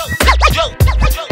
yo, yo, yo.